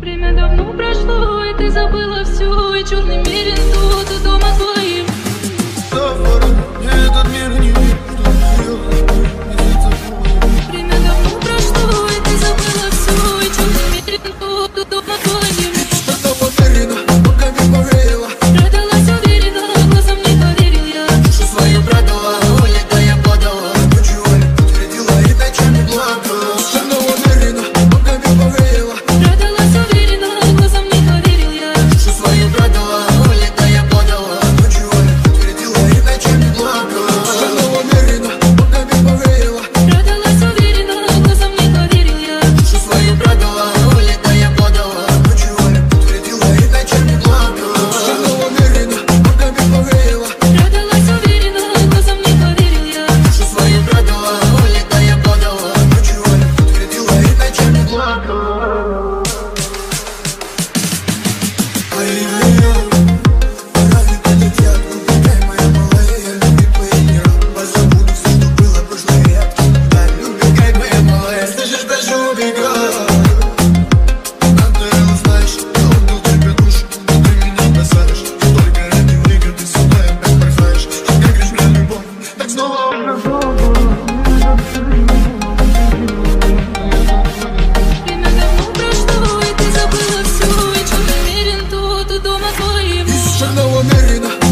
Время давно прошло, и ты забыла все, и черный мерин тут Шагнула Мерина